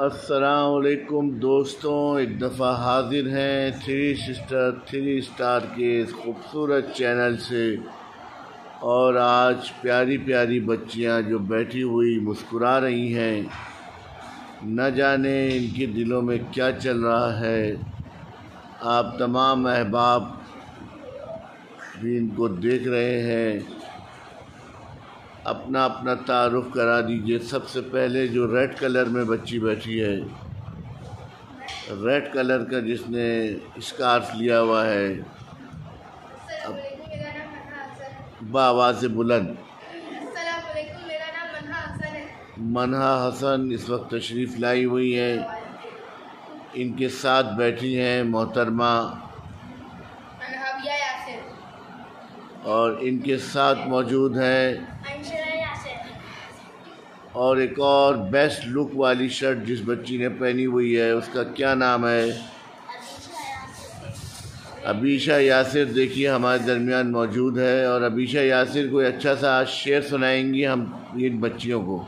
असलकुम दोस्तों, एक दफ़ा हाजिर हैं थ्री सिस्टर थ्री स्टार के इस खूबसूरत चैनल से। और आज प्यारी प्यारी बच्चियाँ जो बैठी हुई मुस्कुरा रही हैं। न जाने इनके दिलों में क्या चल रहा है। आप तमाम अहबाब भी इनको देख रहे हैं। अपना अपना तारुफ करा दीजिए। सबसे पहले जो रेड कलर में बच्ची बैठी है रेड कलर का जिसने स्कार्फ लिया हुआ है बावाज बुलंद। मनहा हसन इस वक्त तशरीफ़ लाई हुई है। इनके साथ बैठी हैं मोहतरमा। और इनके साथ मौजूद हैं और एक और बेस्ट लुक वाली शर्ट जिस बच्ची ने पहनी हुई है, उसका क्या नाम है? अबीशा यासिर देखिए, हमारे दरमियान मौजूद है और अबीशा यासिर कोई अच्छा सा आज शेर सुनाएँगी हम इन बच्चियों को।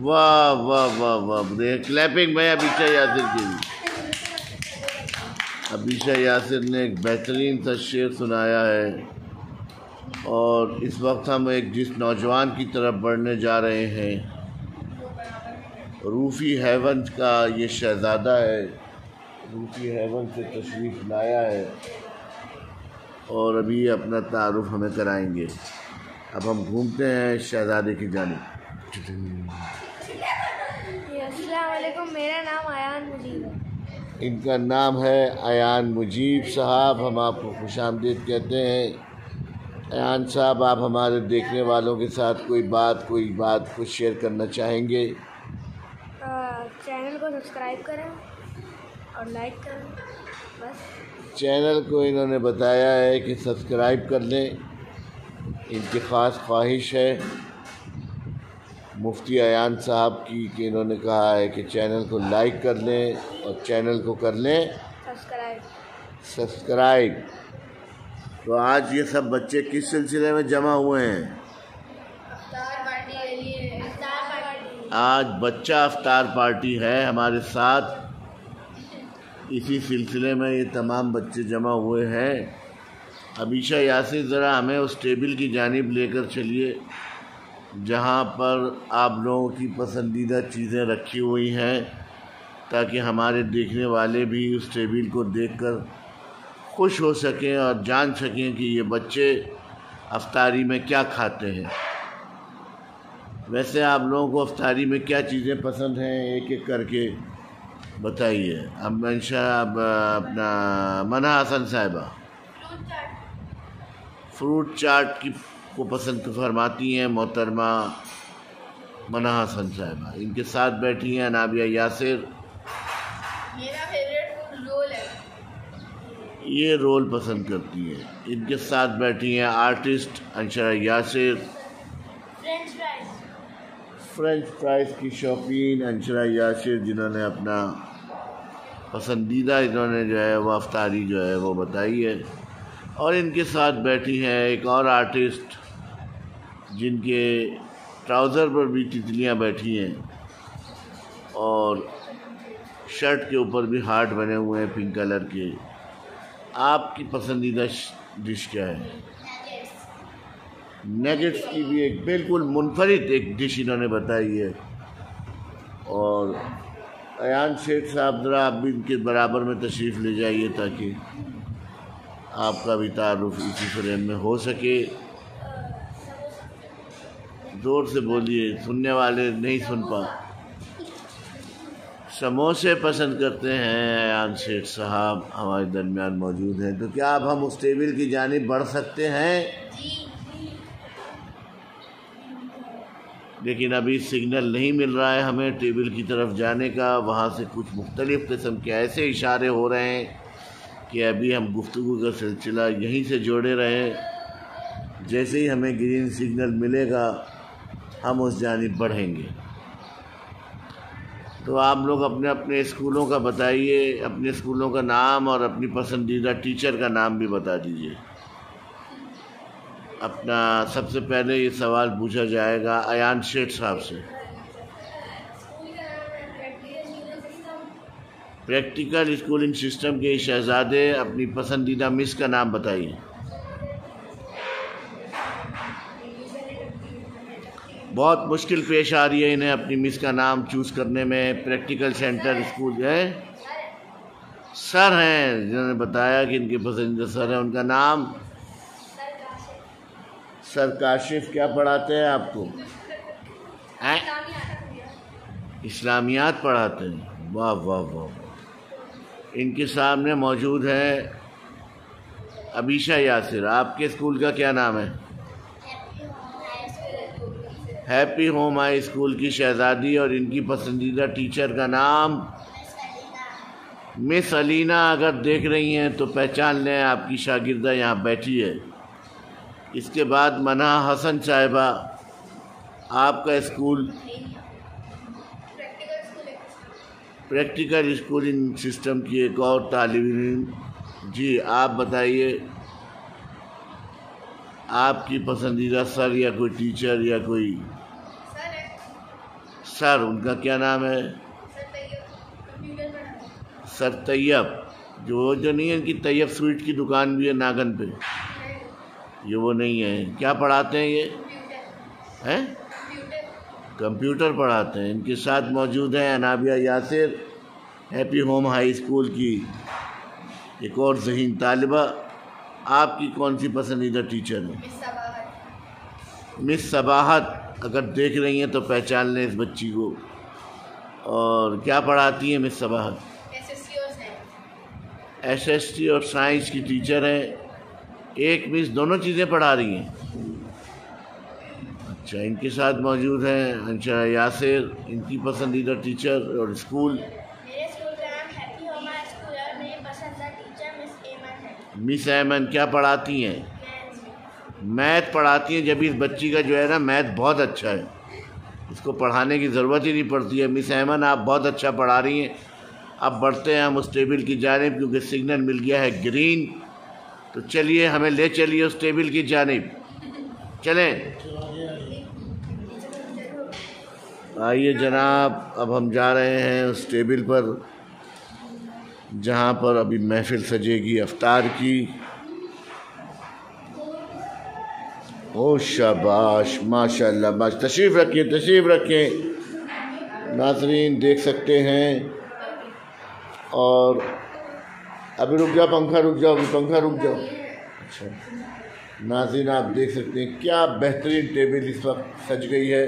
वाह वाह वाह वाह क्लैपिंग मैं अबीशा यासिर की भी। अबीशा यासिर ने एक बेहतरीन सा शेर सुनाया है और इस वक्त हम एक जिस नौजवान की तरफ़ बढ़ने जा रहे हैं, रूफ़ी हेवन का ये शहज़ादा है। रूफ़ी हेवन से तशरीफ़ लाया है और अभी ये अपना तारुफ हमें कराएँगे। अब हम घूमते हैं शहज़ादे की जानब। मेरा नाम है इनका नाम है अयान मुजीब साहब। हम आपको खुश आमदीद कहते हैं। अयान साहब आप हमारे देखने वालों के साथ कोई बात कोई बात कुछ शेयर करना चाहेंगे? चैनल को सब्सक्राइब करें और लाइक करें बस। चैनल को इन्होंने बताया है कि सब्सक्राइब कर लें। इनकी ख़ास ख्वाहिश है। मुफ्ती अयान साहब की कि इन्होंने कहा है कि चैनल को लाइक कर लें और चैनल को कर लें। सब्सक्राइब। सब्सक्राइब। तो आज ये सब बच्चे किस सिलसिले में जमा हुए हैं? आज बच्चा अफ्तार पार्टी है हमारे साथ। इसी सिलसिले में ये तमाम बच्चे जमा हुए हैं। अबीशा यासिर ज़रा हमें उस टेबल की जानब लेकर चलिए। जहाँ पर आप लोगों की पसंदीदा चीज़ें रखी हुई हैं ताकि हमारे देखने वाले भी उस टेबल को देखकर खुश हो सकें और जान सकें कि ये बच्चे अफ्तारी में क्या खाते हैं। वैसे आप लोगों को अफ्तारी में क्या चीज़ें पसंद हैं एक एक करके बताइए। अब अब अपना मना हसन साहिबा। फ्रूट चाट की को पसंद फरमाती हैं मोहतरमा मना हसन साहबा इनके साथ बैठी हैं नाबिया यासिर। मेरा फेवरेट रोल है। ये रोल पसंद करती हैं। इनके साथ बैठी हैं artist Anshara Yasir. French fries French fries की शौकीन अंशरा यासिर जिन्होंने अपना पसंदीदा इन्होंने जो है वो अफ्तारी जो है वो बताई है। और इनके साथ बैठी हैं एक और आर्टिस्ट जिनके ट्राउज़र पर भी तितलियाँ बैठी हैं और शर्ट के ऊपर भी हार्ट बने हुए हैं पिंक कलर के। आपकी पसंदीदा डिश क्या है? नेगेट्स की भी एक बिल्कुल मुनफरद एक डिश इन्होंने बताई है। और अयान शेख साहब, ज़रा आप भी इनके बराबर में तशरीफ़ ले जाइए ताकि आपका भी तारुफ इसी फ्रेम में हो सके। ज़ोर से बोलिए, सुनने वाले नहीं सुन पा समोसे पसंद करते हैं अयान शेख साहब हमारे दरमियान मौजूद हैं। तो क्या अब हम उस टेबल की जानब बढ़ सकते हैं? लेकिन अभी सिग्नल नहीं मिल रहा है हमें टेबल की तरफ़ जाने का। वहाँ से कुछ मुख्तलिफ़ किस्म के ऐसे इशारे हो रहे हैं कि अभी हम गुफ्तु का सिलसिला यहीं से जोड़े रहें। जैसे ही हमें ग्रीन सिग्नल मिलेगा हम उस जानब बढ़ेंगे। तो आप लोग अपने अपने स्कूलों का बताइए, अपने स्कूलों का नाम और अपनी पसंदीदा टीचर का नाम भी बता दीजिए। अपना सबसे पहले ये सवाल पूछा जाएगा अयान शेठ साहब से। प्रैक्टिकल स्कूलिंग सिस्टम के शहजादे अपनी पसंदीदा मिस का नाम बताइए। बहुत मुश्किल पेश आ रही है इन्हें अपनी मिस का नाम चूज़ करने में। प्रैक्टिकल सेंटर स्कूल है। सर हैं, जिन्होंने बताया कि इनके पसंदीदा सर हैं, उनका नाम? सर काशिफ क्या पढ़ाते हैं आपको? हैं? इस्लामियात पढ़ाते हैं। वाह वाह वाह। इनके सामने मौजूद है अबीशा यासिर। आपके स्कूल का क्या नाम है? हैप्पी होम हाई स्कूल की शहजादी और इनकी पसंदीदा टीचर का नाम मिस अलीना अगर देख रही हैं तो पहचान लें आपकी शागिर्दा यहाँ बैठी है। इसके बाद मना हसन साहिबा, आपका स्कूल प्रैक्टिकल स्कूलिंग सिस्टम की एक और तालब जी, आप बताइए, आपकी पसंदीदा सर या कोई टीचर या कोई सर उनका क्या नाम है? सर तैयब जो जो नहीं है इनकी तैयब स्वीट की दुकान भी है नागन पे? ये वो नहीं है। क्या पढ़ाते हैं ये? हैं? कंप्यूटर पढ़ाते हैं। इनके साथ मौजूद हैं Anabia Yasir happy home high school की। एक और जहीन तालिबा। आपकी कौन सी पसंदीदा टीचर है? मिस सबाहत। अगर देख रही हैं तो पहचान लें इस बच्ची को। और क्या पढ़ाती हैं miss Sabahat S S T और साइंस की टीचर हैं। एक मिस दोनों चीज़ें पढ़ा रही हैं। अच्छा इनके साथ मौजूद हैं अच्छा यासिर इनकी पसंदीदा टीचर और स्कूल मिस एमन क्या पढ़ाती हैं? मैथ पढ़ाती हैं जब इस बच्ची का जो है ना मैथ बहुत अच्छा है। इसको पढ़ाने की ज़रूरत ही नहीं पड़ती है। मिस एमन आप बहुत अच्छा पढ़ा रही हैं। अब बढ़ते हैं हम उस टेबल की जानब, क्योंकि सिग्नल मिल गया है ग्रीन। तो चलिए, हमें ले चलिए उस टेबल की जानब। चलें। आइए जनाब, अब हम जा रहे हैं उस टेबल पर, जहाँ पर अभी महफिल सजेगी अफ्तार की। ओ शाबाश, माशाल्लाह, माश तशरीफ़ रखिए, तशरीफ़ रखें नाजरीन, देख सकते हैं। और अभी रुक जाओ, पंखा रुक जाओ, अभी पंखा रुक जाओ। अच्छा। नाजरीन, आप देख सकते हैं, क्या बेहतरीन टेबल इस वक्त सज गई है।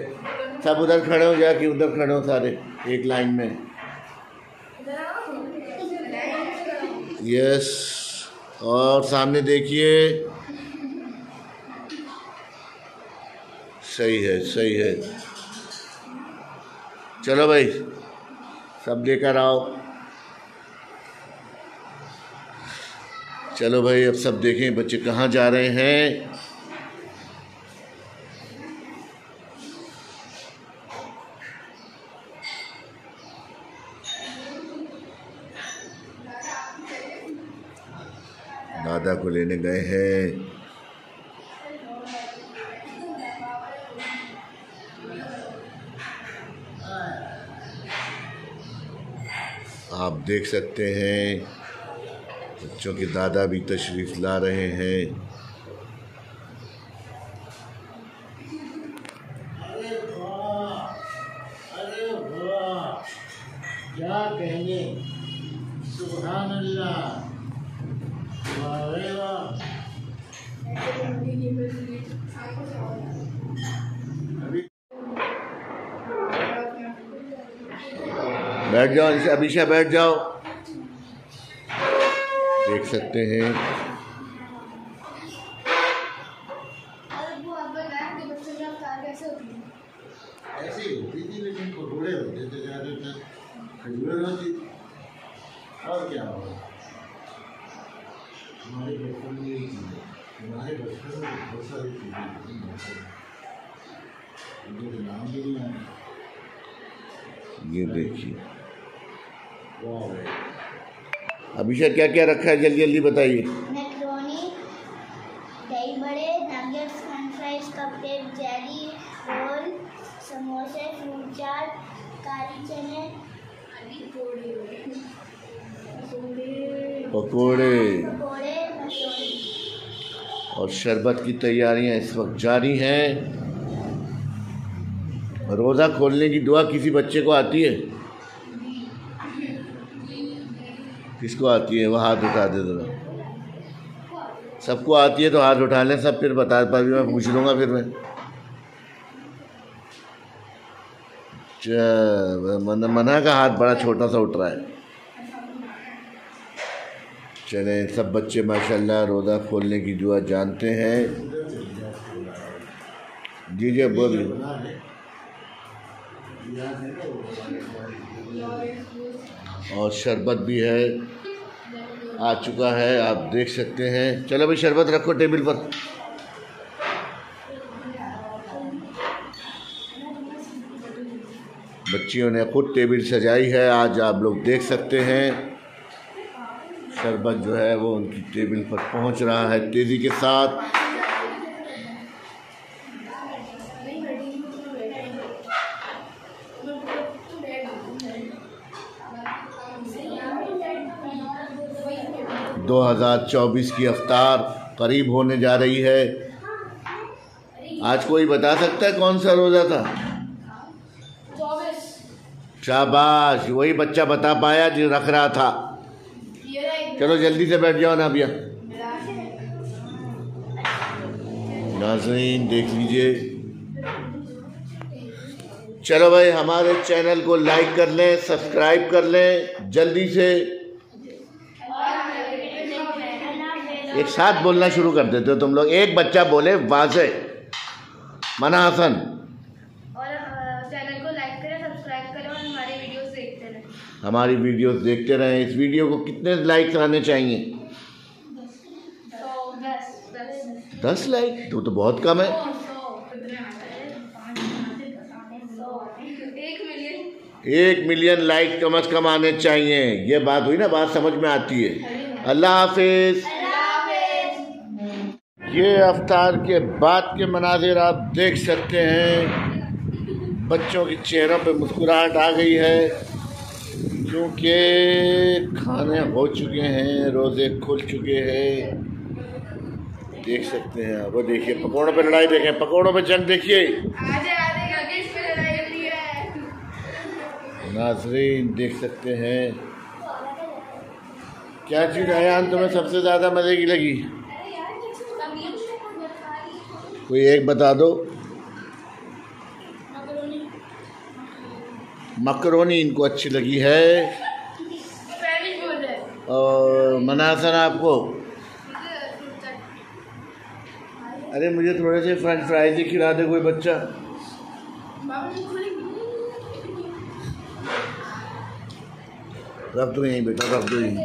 सब उधर खड़े हो जाके, उधर खड़े हो सारे, एक लाइन में। यस और सामने देखिए सही है सही है। चलो भाई, सब लेकर आओ। चलो भाई, अब सब देखें बच्चे कहाँ जा रहे हैं। दादा को लेने गए हैं। आप देख सकते हैं बच्चों के दादा भी तशरीफ़ ला रहे हैं। क्या कहेंगे? सुबहान अल्लाह वाह वाह अभी बैठ जाओ इसे अभिषा बैठ जाओ। देख सकते हैं। ऐसे होती थी लेकिन पकौड़े होते थे ज़्यादातर। खजूर होती और क्या होगा हमारे बचपन में यही चीज़ हमारे बचपन में बहुत सारी चीज़ें थी बहुत उनके तो नाम भी नहीं आए। ये देखिए। वाह अभिषा क्या क्या रखा है? जल्दी जल्दी बताइए। समोसे फ्रूट चाट काली चने। पकोड़े। पकौड़े और शरबत की तैयारियाँ इस वक्त जारी हैं। रोज़ा खोलने की दुआ किसी बच्चे को आती है? किसको आती है? वो हाथ उठा दे जरा। सबको आती है तो हाथ उठा लें, सब फिर बता पाएँगे मैं पूछ लूँगा फिर मैं। मन- मना का हाथ बड़ा छोटा सा उठ रहा है। चले, सब बच्चे माशाल्लाह रोज़ा खोलने की दुआ जानते हैं। जी जी वो और शरबत भी है। आ चुका है, आप देख सकते हैं। चलो भाई, शरबत रखो टेबल पर। बच्चियों ने खुद टेबल सजाई है, आज आप लोग देख सकते हैं। शरबत जो है वो उनकी टेबल पर पहुँच रहा है तेज़ी के साथ। दो हज़ार चौबीस की अवतार करीब होने जा रही है। आज कोई बता सकता है कौन सा रोज़ा था? शाबाश वही बच्चा बता पाया जो रख रहा था। चलो जल्दी से बैठ जाओ ना भैया नाजरीन देख लीजिए। चलो भाई हमारे चैनल को लाइक कर लें सब्सक्राइब कर लें जल्दी से। एक साथ बोलना शुरू कर देते हो तुम लोग। एक बच्चा बोले वाजे मना हसन और चैनल को लाइक करें सब्सक्राइब करें और हमारे वीडियोस देखते रहें। हमारी वीडियोस देखते रहें। इस वीडियो को कितने लाइक्स आने चाहिए? दस लाइक? तो तो बहुत कम है। एक मिलियन एक मिलियन लाइक कम अज कम आने चाहिए। ये बात हुई ना बात समझ में आती है। अल्लाह हाफिज। ये अवतार के बाद के मनाजिर आप देख सकते हैं। बच्चों के चेहरों पे मुस्कुराहट आ गई है क्योंकि खाने हो चुके हैं रोज़े खुल चुके हैं। देख सकते हैं वो देखिए पकौड़ों पे लड़ाई देखें पकौड़ों पे जंग देखिए। नाजरीन देख सकते हैं। क्या चीज़ अयान तुम्हें सबसे ज़्यादा मज़े की लगी? कोई एक बता दो। मकरोनी। इनको अच्छी लगी है। और मनासन आपको? अरे मुझे थोड़े से फ्रेंच फ्राइज ही खिला दे कोई बच्चा। रख दो यहीं बेटा रख दो यहीं।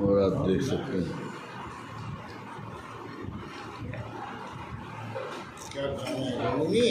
और आप देख सकते हैं। है मम्मी